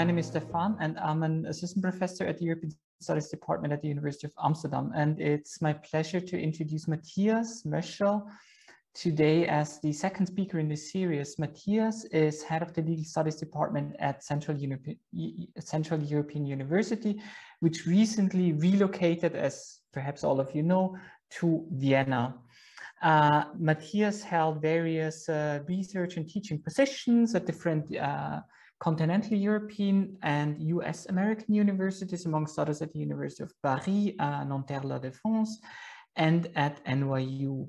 My name is Stefan and I'm an assistant professor at the European Studies Department at the University of Amsterdam. And it's my pleasure to introduce Mathias Möschel today as the second speaker in this series. Mathias is head of the Legal Studies Department at Central, Central European University, which recently relocated, as perhaps all of you know, to Vienna. Uh, Mathias held various uh, research and teaching positions at different uh, continental European and US American universities, amongst others at the University of Paris, uh, Nanterre La Défense, and at NYU.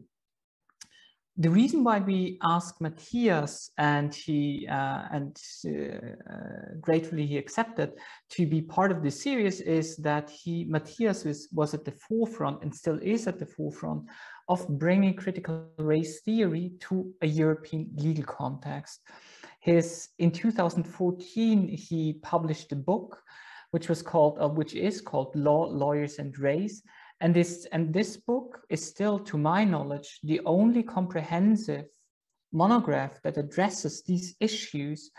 The reason why we asked Mathias, and he uh, and uh, gratefully he accepted to be part of this series, is that he Mathias was, was at the forefront and still is at the forefront of bringing critical race theory to a European legal context. His, in 2014, he published a book which was called, uh, which is called Law, Lawyers and Race. And this, and this book is still, to my knowledge, the only comprehensive monograph that addresses these issues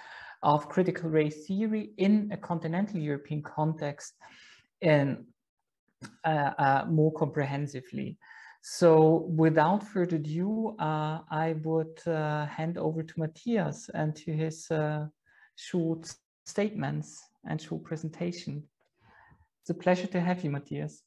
of critical race theory in a continental European context in, uh, uh, more comprehensively. So without further ado, uh, I would uh, hand over to Mathias and to his uh, short statements and short presentation. It's a pleasure to have you, Mathias.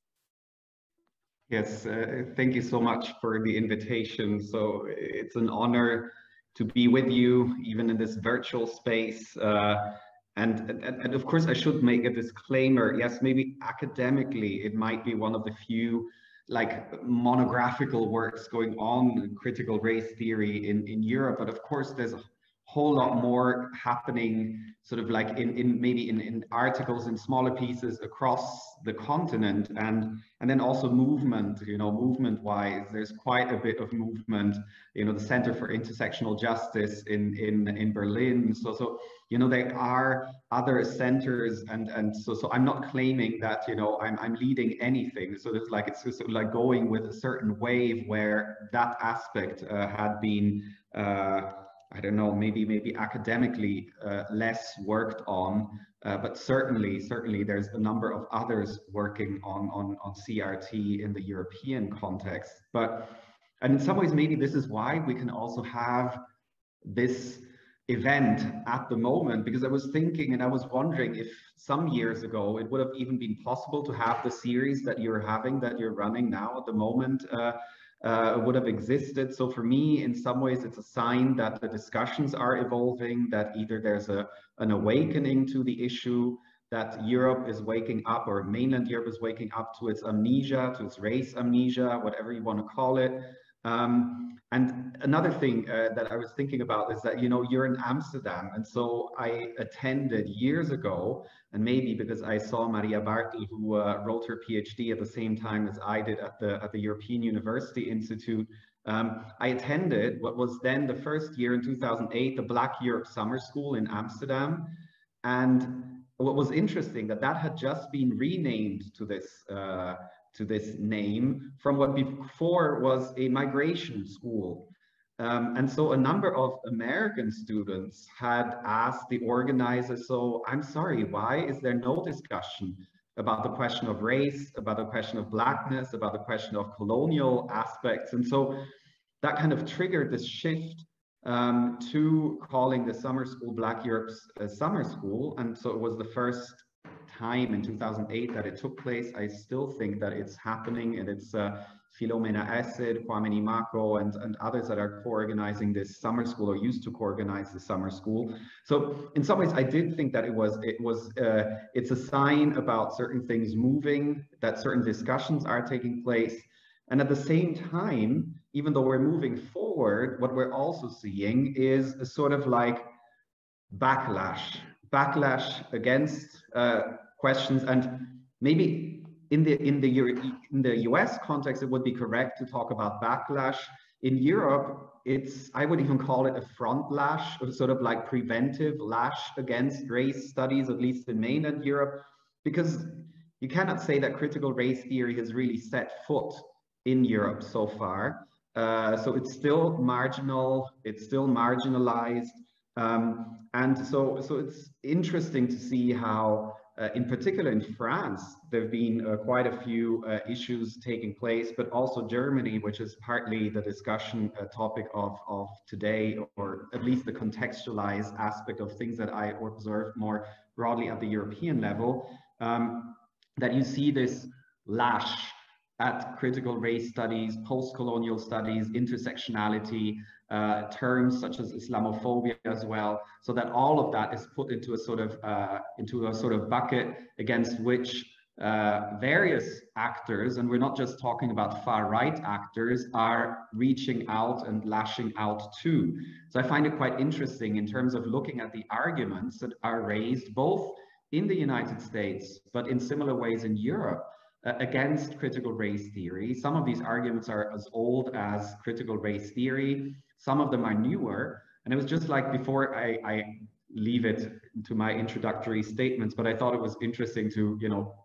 Yes, uh, thank you so much for the invitation. So it's an honor to be with you, even in this virtual space. Uh, and, and, and of course, I should make a disclaimer. Yes, maybe academically, it might be one of the few like monographical works going on critical race theory in, in Europe. But of course, there's a whole lot more happening sort of like in, in maybe in, in articles in smaller pieces across the continent and and then also movement you know movement wise there's quite a bit of movement you know the center for intersectional justice in in in berlin. So so you know there are other centers and and so so i'm not claiming that you know i'm, I'm leading anything. So it's like it's just like going with a certain wave where that aspect uh, had been uh, I don't know, maybe maybe academically uh, less worked on, uh, but certainly certainly there's a number of others working on on on CRT in the European context. But and in some ways, maybe this is why we can also have this event at the moment because I was thinking and I was wondering if some years ago it would have even been possible to have the series that you're having that you're running now at the moment uh, uh, would have existed. So for me, in some ways, it's a sign that the discussions are evolving, that either there's a, an awakening to the issue, that Europe is waking up or mainland Europe is waking up to its amnesia, to its race amnesia, whatever you want to call it. Um, and another thing uh, that I was thinking about is that, you know, you're in Amsterdam. And so I attended years ago, and maybe because I saw Maria Bartel, who uh, wrote her PhD at the same time as I did at the, at the European University Institute, um, I attended what was then the first year in 2008, the Black Europe Summer School in Amsterdam. And what was interesting that that had just been renamed to this uh, to this name from what before was a migration school. Um, and so a number of American students had asked the organizers, so I'm sorry, why is there no discussion about the question of race, about the question of blackness, about the question of colonial aspects? And so that kind of triggered this shift um, to calling the summer school Black Europe's uh, summer school. And so it was the first time in 2008 that it took place. I still think that it's happening and it's uh, Philomena Essed, Kwame Nimako, and, and others that are co-organizing this summer school or used to co-organize the summer school. So in some ways, I did think that it was it was uh, it's a sign about certain things moving, that certain discussions are taking place, and at the same time, even though we're moving forward, what we're also seeing is a sort of like backlash, backlash against uh, questions. And maybe in the in the in the US context it would be correct to talk about backlash. In Europe it's I would even call it a front lash sort of like preventive lash against race studies at least in mainland Europe because you cannot say that critical race theory has really set foot in Europe so far. Uh, so it's still marginal it's still marginalized Um, and so, so it's interesting to see how, uh, in particular in France, there have been uh, quite a few uh, issues taking place, but also Germany, which is partly the discussion uh, topic of, of today, or at least the contextualized aspect of things that I observed more broadly at the European level, um, that you see this lash at critical race studies, post-colonial studies, intersectionality, uh, terms such as Islamophobia as well, so that all of that is put into a sort of uh, into a sort of bucket against which uh, various actors, and we're not just talking about far right actors, are reaching out and lashing out too. So I find it quite interesting in terms of looking at the arguments that are raised both in the United States, but in similar ways in Europe, against critical race theory. Some of these arguments are as old as critical race theory. Some of them are newer. And it was just like before I, I leave it to my introductory statements, but I thought it was interesting to, you know,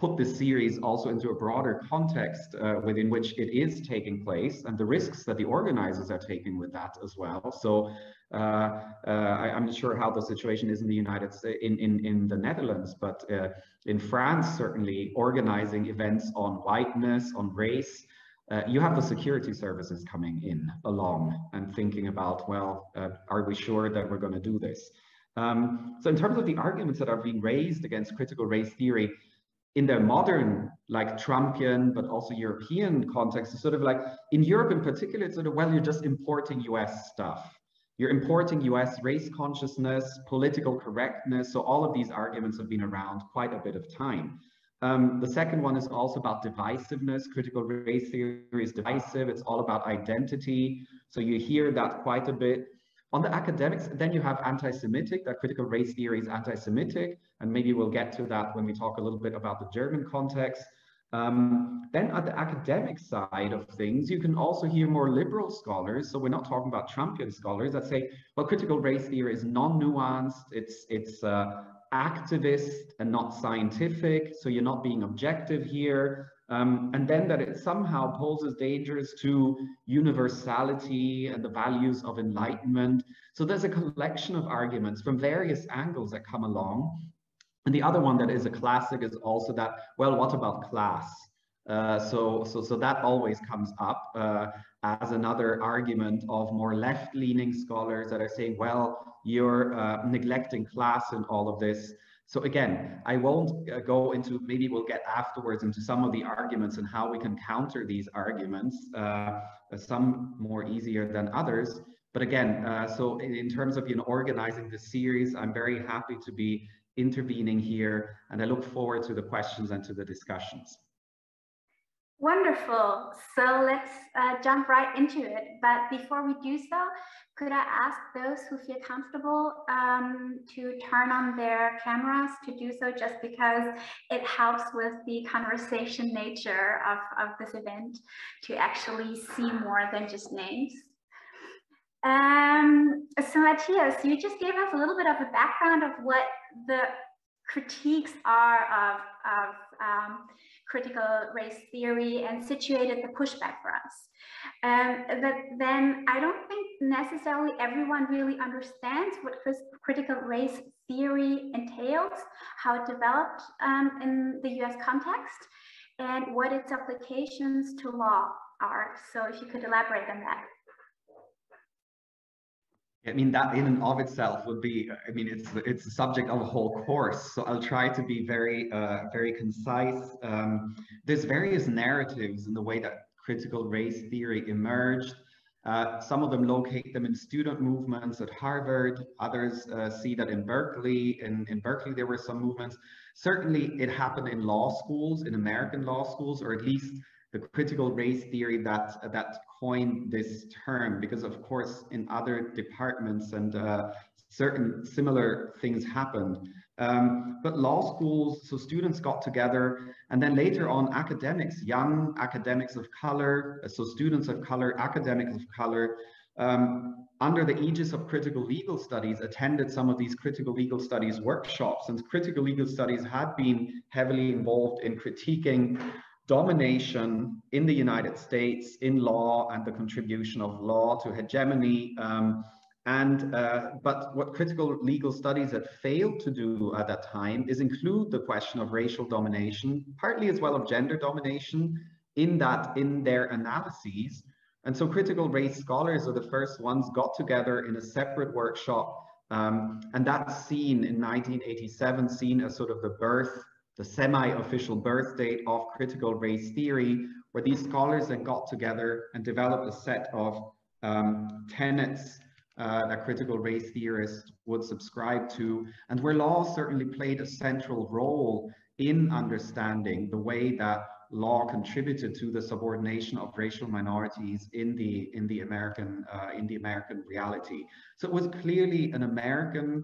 put this series also into a broader context uh, within which it is taking place and the risks that the organizers are taking with that as well. So uh, uh, I, am not sure how the situation is in the United States, in, in, in the Netherlands, but uh, in France, certainly organizing events on whiteness, on race, uh, you have the security services coming in along and thinking about, well, uh, are we sure that we're going to do this? Um, so in terms of the arguments that are being raised against critical race theory, in the modern, like Trumpian, but also European context, is sort of like in Europe in particular, it's sort of, well, you're just importing US stuff. You're importing US race consciousness, political correctness. So all of these arguments have been around quite a bit of time. Um, the second one is also about divisiveness. Critical race theory is divisive. It's all about identity. So you hear that quite a bit. On the academics, then you have anti-Semitic, that critical race theory is anti-Semitic, and maybe we'll get to that when we talk a little bit about the German context. Um, then at the academic side of things, you can also hear more liberal scholars. So we're not talking about Trumpian scholars that say, well, critical race theory is non-nuanced, it's, it's uh, activist and not scientific, so you're not being objective here. Um, and then that it somehow poses dangers to universality and the values of enlightenment. So there's a collection of arguments from various angles that come along. And the other one that is a classic is also that, well, what about class? Uh, so, so, so that always comes up uh, as another argument of more left-leaning scholars that are saying, well, you're uh, neglecting class in all of this. So again, I won't uh, go into, maybe we'll get afterwards into some of the arguments and how we can counter these arguments, uh, some more easier than others. But again, uh, so in, in, terms of you know organizing the series, I'm very happy to be intervening here and I look forward to the questions and to the discussions. Wonderful. So let's uh, jump right into it. But before we do so, could I ask those who feel comfortable um, to turn on their cameras to do so just because it helps with the conversation nature of, of this event to actually see more than just names. Um, so Mathias, you just gave us a little bit of a background of what the critiques are of, of um, critical race theory and situated the pushback for us. Um, but then I don't think necessarily everyone really understands what critical race theory entails, how it developed um, in the US context, and what its applications to law are. So if you could elaborate on that. I mean, that in and of itself would be, I mean, it's it's the subject of a whole course. So I'll try to be very, uh, very concise. Um, there's various narratives in the way that critical race theory emerged. Uh, some of them locate them in student movements at Harvard. Others uh, see that in Berkeley. In, in Berkeley, there were some movements. Certainly, it happened in law schools, in American law schools, or at least the critical race theory that that coined this term because of course in other departments and uh, certain similar things happened. Um, but law schools so students got together and then later on academics young academics of color so students of color academics of color um, under the aegis of critical legal studies attended some of these critical legal studies workshops. And critical legal studies had been heavily involved in critiquing domination in the United States in law and the contribution of law to hegemony um, And uh, but what critical legal studies had failed to do at that time is include the question of racial domination, partly as well of gender domination, in that in their analyses. And so critical race scholars are the first ones got together in a separate workshop. Um, and that's seen in 1987, seen as sort of the birth, the semi-official birth date of critical race theory, where these scholars then got together and developed a set of um, tenets uh, that critical race theorists would subscribe to, and where law certainly played a central role in understanding the way that law contributed to the subordination of racial minorities in the in the American uh, in the American reality. So it was clearly an American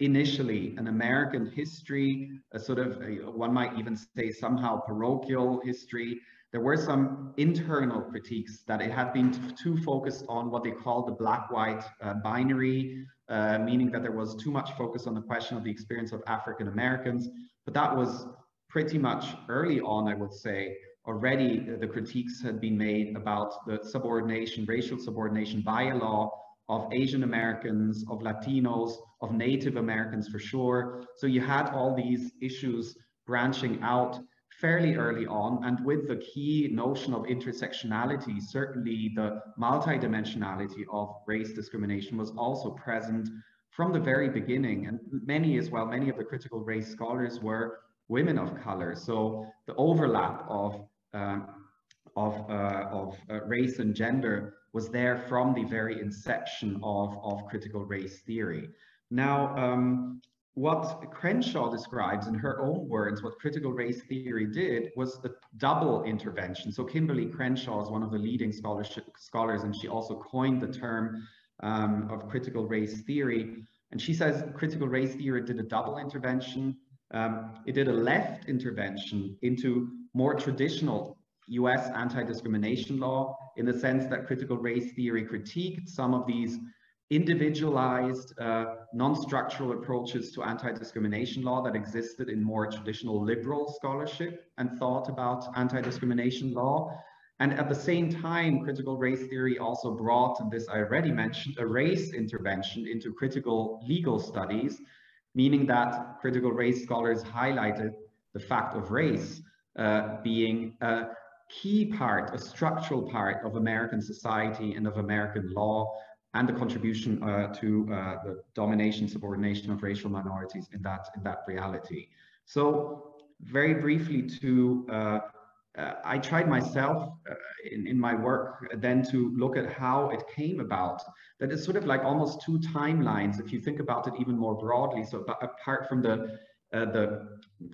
initially an American history, a sort of one might even say somehow parochial history there were some internal critiques that it had been too focused on what they call the black-white uh, binary, uh, meaning that there was too much focus on the question of the experience of African Americans. But that was pretty much early on, I would say, already the critiques had been made about the subordination, racial subordination via law of Asian Americans, of Latinos, of Native Americans for sure. So you had all these issues branching out fairly early on and with the key notion of intersectionality, certainly the multidimensionality of race discrimination was also present from the very beginning. And many as well, many of the critical race scholars were women of color. So the overlap of, um, of, uh, of uh, race and gender was there from the very inception of, of critical race theory. Now, um, what Crenshaw describes in her own words, what critical race theory did was a double intervention. So Kimberlé Crenshaw is one of the leading scholars, and she also coined the term um, of critical race theory. And she says critical race theory did a double intervention. Um, it did a left intervention into more traditional US anti-discrimination law in the sense that critical race theory critiqued some of these individualized, uh, non-structural approaches to anti-discrimination law that existed in more traditional liberal scholarship and thought about anti-discrimination law. And at the same time, critical race theory also brought, this I already mentioned, a race intervention into critical legal studies, meaning that critical race scholars highlighted the fact of race uh, being a key part, a structural part of American society and of American law, and the contribution uh, to uh, the domination, subordination of racial minorities in that, in that reality. So very briefly to, uh, uh I tried myself uh, in, in my work then to look at how it came about. That is sort of like almost two timelines, if you think about it even more broadly. So apart from the uh, the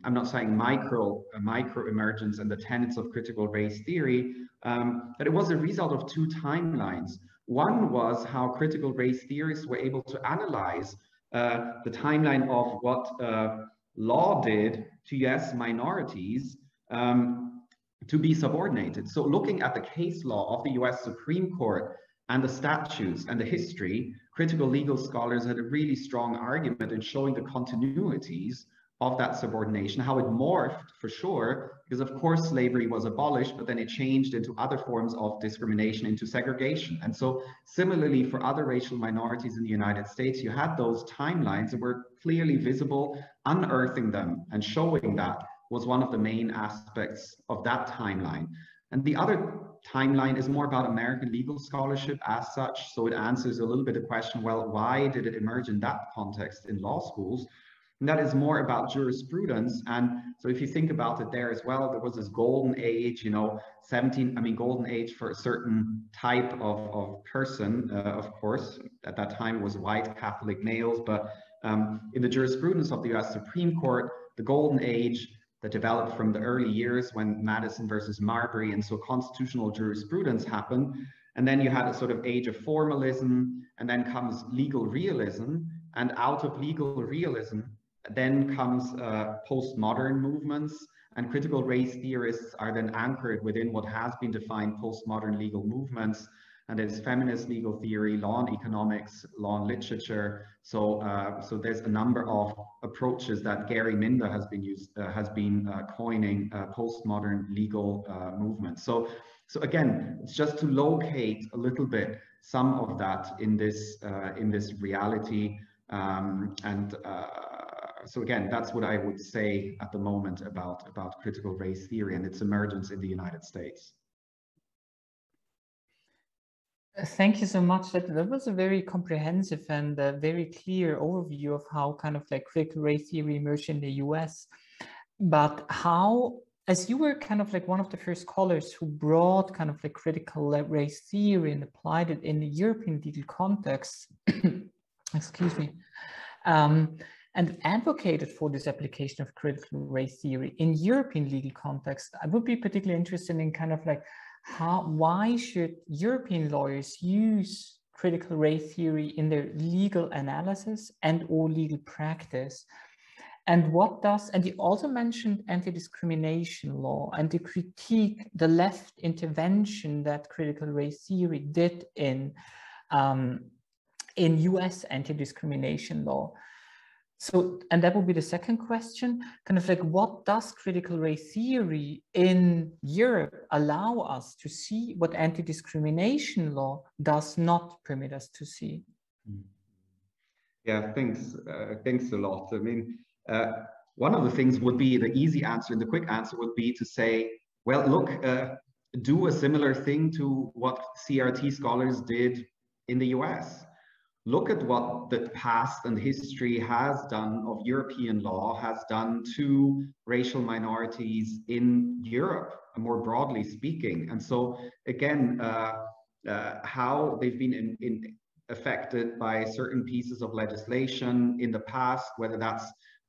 I'm not saying micro uh, micro emergence and the tenets of critical race theory, um, but it was a result of two timelines. One was how critical race theorists were able to analyze uh, the timeline of what uh, law did to US minorities um, to be subordinated. So looking at the case law of the US Supreme Court and the statutes and the history, critical legal scholars had a really strong argument in showing the continuities of that subordination, how it morphed for sure, because of course slavery was abolished, but then it changed into other forms of discrimination, into segregation. And so similarly for other racial minorities in the United States, you had those timelines that were clearly visible, unearthing them and showing that was one of the main aspects of that timeline. And the other timeline is more about American legal scholarship as such. So it answers a little bit the question, well, why did it emerge in that context in law schools? And that is more about jurisprudence. And so if you think about it there as well, there was this golden age, you know, 17, I mean, golden age for a certain type of, of person, uh, of course, at that time it was white Catholic males, but um, in the jurisprudence of the US Supreme Court, the golden age that developed from the early years when Madison versus Marbury and so constitutional jurisprudence happened. And then you had a sort of age of formalism, and then comes legal realism. And out of legal realism, then comes uh, postmodern movements and critical race theorists are then anchored within what has been defined postmodern legal movements and there's feminist legal theory, law and economics, law and literature. So, uh, so there's a number of approaches that Gary Minda has been used, uh, has been uh, coining uh, postmodern legal uh, movements. So So again, it's just to locate a little bit some of that in this uh, in this reality. Um, and so again, that's what I would say at the moment about about critical race theory and its emergence in the United States. Thank you so much. That, that was a very comprehensive and very clear overview of how kind of like critical race theory emerged in the US. But how, as you were kind of like one of the first scholars who brought kind of like critical race theory and applied it in the European legal context, excuse me, um, and advocated for this application of critical race theory in European legal context, I would be particularly interested in kind of like how, why should European lawyers use critical race theory in their legal analysis and or legal practice? And what does, and you also mentioned anti-discrimination law and the critique, the left intervention that critical race theory did in, um, in US anti-discrimination law. So, and that would be the second question, kind of like what does critical race theory in Europe allow us to see what anti-discrimination law does not permit us to see? Hmm. Yeah, thanks. Uh, thanks a lot. I mean, uh, one of the things would be the easy answer and the quick answer would be to say, well, look, uh, do a similar thing to what CRT scholars did in the US look at what the past and history has done of European law, has done to racial minorities in Europe, more broadly speaking. And so, again, uh, uh, how they've been in, in affected by certain pieces of legislation in the past, whether that's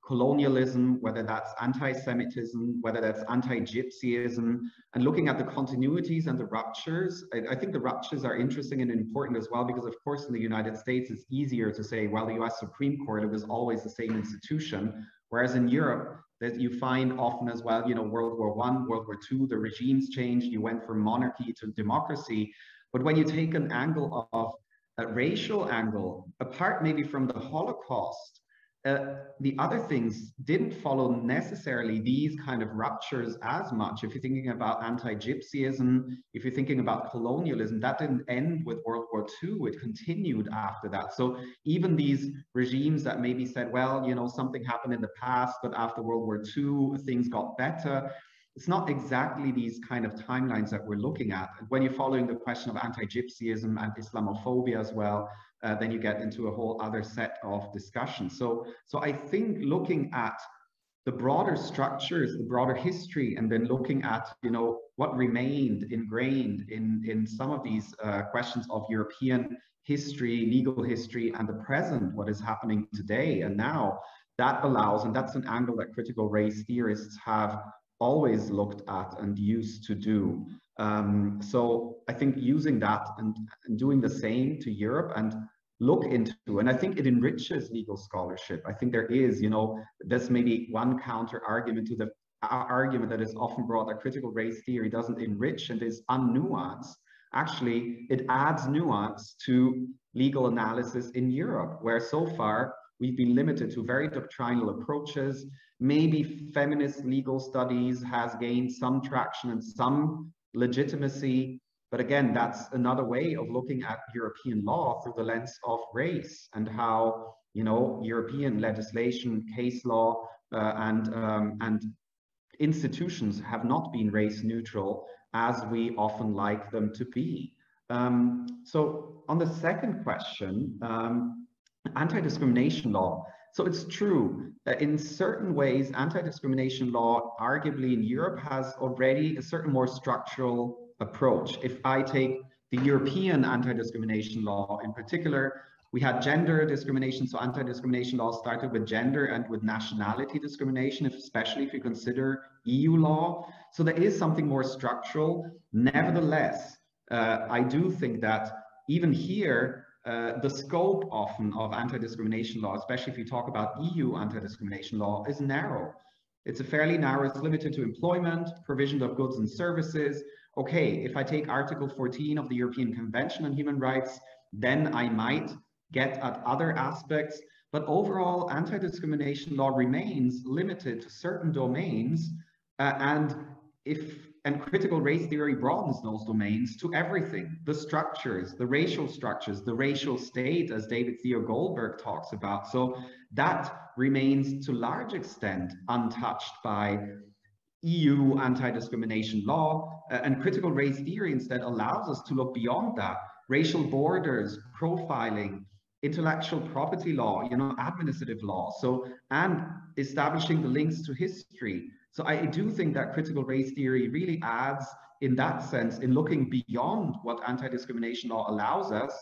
colonialism, whether that's anti-Semitism, whether that's anti-Gypsyism, and looking at the continuities and the ruptures. I, I, think the ruptures are interesting and important as well, because of course in the United States, it's easier to say, well, the US Supreme Court, it was always the same institution. Whereas in Europe, that you find often as well, you know, World War One, World War Two, the regimes changed, you went from monarchy to democracy. But when you take an angle of a racial angle, apart maybe from the Holocaust, uh, the other things didn't follow necessarily these kind of ruptures as much. If you're thinking about anti-Gypsyism, if you're thinking about colonialism, that didn't end with World War II. It continued after that. So even these regimes that maybe said, well, you know, something happened in the past, but after World War II, things got better. It's not exactly these kind of timelines that we're looking at. When you're following the question of anti-Gypsyism and Islamophobia as well, uh, then you get into a whole other set of discussions. So, so I think looking at the broader structures, the broader history, and then looking at you know what remained ingrained in in some of these uh, questions of European history, legal history, and the present, what is happening today and now, that allows, and that's an angle that critical race theorists have always looked at and used to do. Um, so I think using that and, and doing the same to Europe and look into, and I think it enriches legal scholarship. I think there is, you know, there's maybe one counter argument to the argument that is often brought that critical race theory doesn't enrich and is unnuanced. Actually, it adds nuance to legal analysis in Europe, where so far we've been limited to very doctrinal approaches. Maybe feminist legal studies has gained some traction and some legitimacy. But again, that's another way of looking at European law through the lens of race and how, you know, European legislation, case law, uh, and, um, and institutions have not been race neutral as we often like them to be. Um, so on the second question, um, anti-discrimination law. So it's true that in certain ways, anti-discrimination law, arguably in Europe, has already a certain more structural approach. If I take the European anti-discrimination law in particular, we had gender discrimination. So anti-discrimination law started with gender and with nationality discrimination, especially if you consider EU law. So there is something more structural. Nevertheless, uh, I do think that even here, uh, the scope often of anti-discrimination law, especially if you talk about EU anti-discrimination law, is narrow. It's a fairly narrow, it's limited to employment, provision of goods and services. Okay, if I take Article 14 of the European Convention on Human Rights, then I might get at other aspects. But overall, anti-discrimination law remains limited to certain domains. Uh, and if And critical race theory broadens those domains to everything, the structures, the racial structures, the racial state, as David Theo Goldberg talks about. So that remains to large extent untouched by EU anti-discrimination law uh, and critical race theory instead allows us to look beyond that. Racial borders, profiling, intellectual property law, you know, administrative law. So, and establishing the links to history. So I do think that critical race theory really adds in that sense in looking beyond what anti-discrimination law allows us.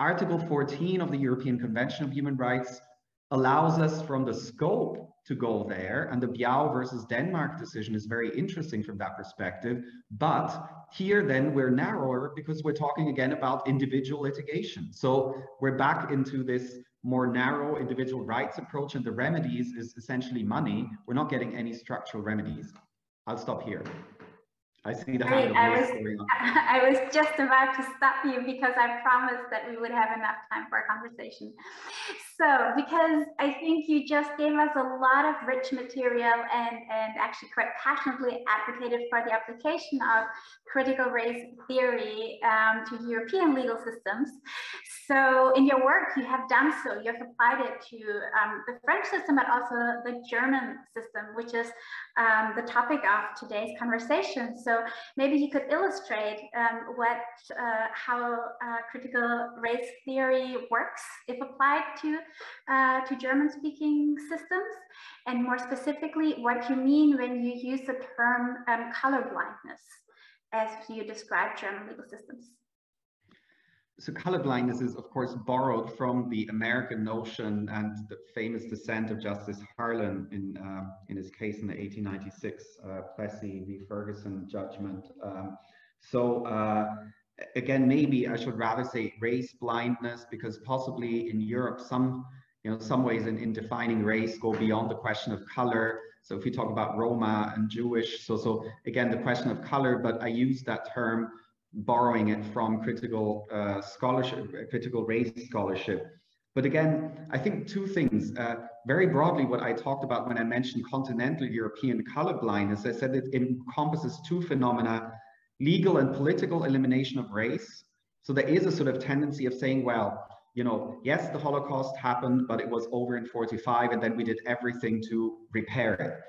Article 14 of the European Convention of Human Rights allows us from the scope to go there. And the Biao versus Denmark decision is very interesting from that perspective. But here then we're narrower because we're talking again about individual litigation. So we're back into this more narrow individual rights approach and the remedies is essentially money. We're not getting any structural remedies. I'll stop here. I see the hand I, I was, I was just about to stop you because I promised that we would have enough time for a conversation. So, because I think you just gave us a lot of rich material and, and actually quite passionately advocated for the application of critical race theory um, to European legal systems. So in your work, you have done so. You have applied it to um, the French system, but also the German system, which is um, the topic of today's conversation. So maybe you could illustrate um, what, uh, how uh, critical race theory works if applied to, uh, to German-speaking systems, and more specifically, what you mean when you use the term um, colorblindness as you describe German legal systems so colorblindness is of course borrowed from the American notion and the famous dissent of Justice Harlan in uh, in his case in the 1896 uh, Plessy v. Ferguson judgment. Um, so uh, again, maybe I should rather say race blindness because possibly in Europe some you know some ways in, in defining race go beyond the question of color. So if we talk about Roma and Jewish, so so again the question of color, but I use that term borrowing it from critical uh, scholarship, critical race scholarship. But again, I think two things. Uh, very broadly, what I talked about when I mentioned continental European colorblindness, I said it encompasses two phenomena, legal and political elimination of race. So there is a sort of tendency of saying, well, you know, yes, the Holocaust happened, but it was over in 45, and then we did everything to repair it.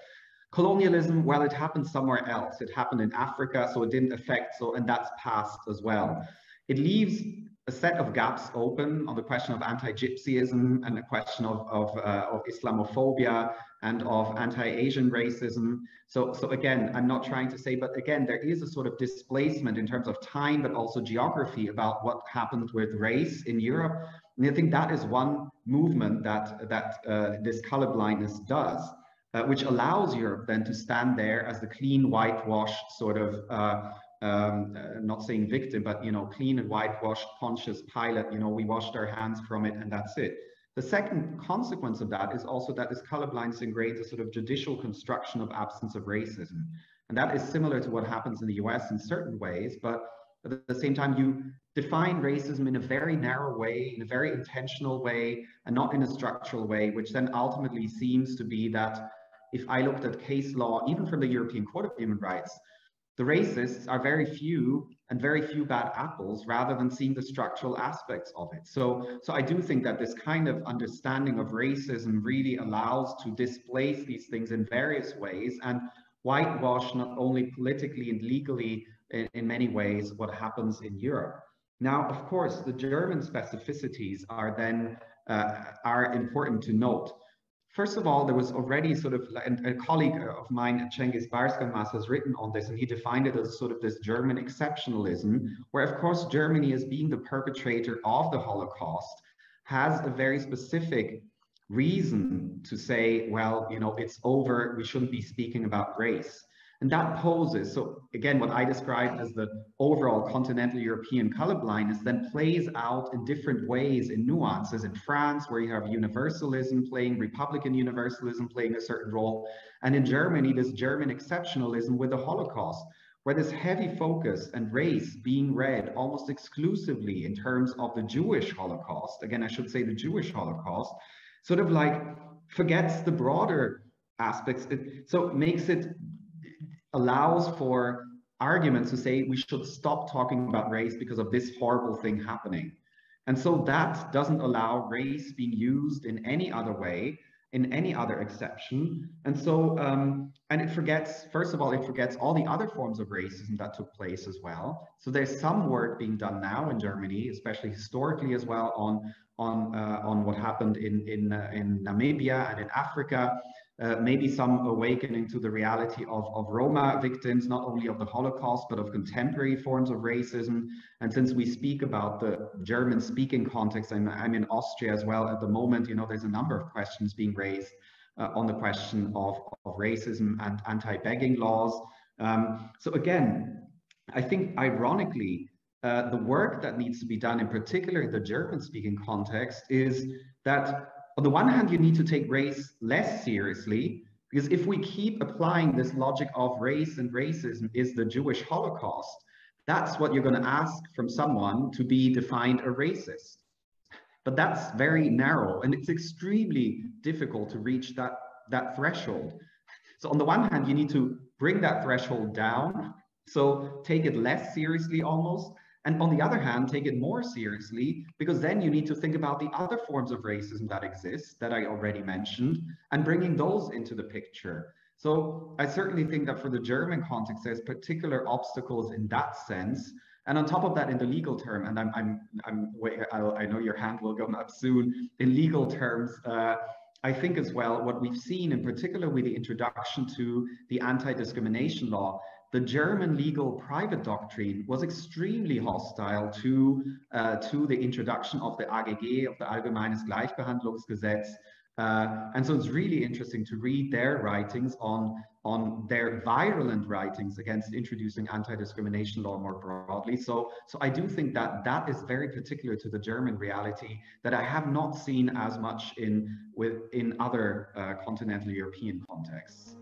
Colonialism, well, it happened somewhere else. It happened in Africa, so it didn't affect, so, and that's past as well. It leaves a set of gaps open on the question of anti-Gypsyism and the question of, of, uh, of Islamophobia and of anti-Asian racism. So, so again, I'm not trying to say, but again, there is a sort of displacement in terms of time, but also geography about what happened with race in Europe. And I think that is one movement that, that uh, this colorblindness does uh, which allows Europe then to stand there as the clean, whitewashed sort of, uh, um, uh, not saying victim, but, you know, clean and whitewashed conscious pilot. you know, we washed our hands from it and that's it. The second consequence of that is also that this colorblindness ingrains a sort of judicial construction of absence of racism. And that is similar to what happens in the US in certain ways, but at the same time, you define racism in a very narrow way, in a very intentional way, and not in a structural way, which then ultimately seems to be that if I looked at case law, even from the European Court of Human Rights, the racists are very few and very few bad apples rather than seeing the structural aspects of it. So, so I do think that this kind of understanding of racism really allows to displace these things in various ways and whitewash not only politically and legally in, in many ways what happens in Europe. Now, of course, the German specificities are then uh, are important to note. First of all, there was already sort of a, colleague uh, of mine, Cengiz Barskanmaz, has written on this, and he defined it as sort of this German exceptionalism, where of course Germany, as being the perpetrator of the Holocaust, has a very specific reason to say, well, you know, it's over, we shouldn't be speaking about race. And that poses, so again, what I described as the overall continental European colorblindness then plays out in different ways in nuances. In France, where you have universalism playing, Republican universalism playing a certain role. And in Germany, this German exceptionalism with the Holocaust, where this heavy focus and race being read almost exclusively in terms of the Jewish Holocaust, again, I should say the Jewish Holocaust, sort of like forgets the broader aspects. It, so makes it allows for arguments to say we should stop talking about race because of this horrible thing happening. And so that doesn't allow race being used in any other way, in any other exception. And so, um, and it forgets, first of all, it forgets all the other forms of racism that took place as well. So there's some work being done now in Germany, especially historically as well, on on uh, on what happened in in uh, in Namibia and in Africa, uh, maybe some awakening to the reality of, of Roma victims, not only of the Holocaust, but of contemporary forms of racism. And since we speak about the German speaking context, and I'm in Austria as well at the moment, you know, there's a number of questions being raised uh, on the question of, of racism and anti-begging laws. Um, so again, I think ironically, uh, the work that needs to be done, in particular in the German speaking context, is that on the one hand, you need to take race less seriously, because if we keep applying this logic of race and racism is the Jewish Holocaust, that's what you're going to ask from someone to be defined a racist. But that's very narrow and it's extremely difficult to reach that, that threshold. So on the one hand, you need to bring that threshold down. So take it less seriously almost. And on the other hand, take it more seriously because then you need to think about the other forms of racism that exist that I already mentioned and bringing those into the picture. So I certainly think that for the German context, there's particular obstacles in that sense. And on top of that, in the legal term, and I'm, I'm, I'm I'll, i know your hand will come up soon. In legal terms, uh, I think as well, what we've seen in particular with the introduction to the anti-discrimination law the German legal private doctrine was extremely hostile to, uh, to the introduction of the AGG, of the Allgemeines Gleichbehandlungsgesetz. Uh, and so it's really interesting to read their writings on, on their virulent writings against introducing anti-discrimination law more broadly. So, so I do think that that is very particular to the German reality that I have not seen as much in, with, in other uh, continental European contexts.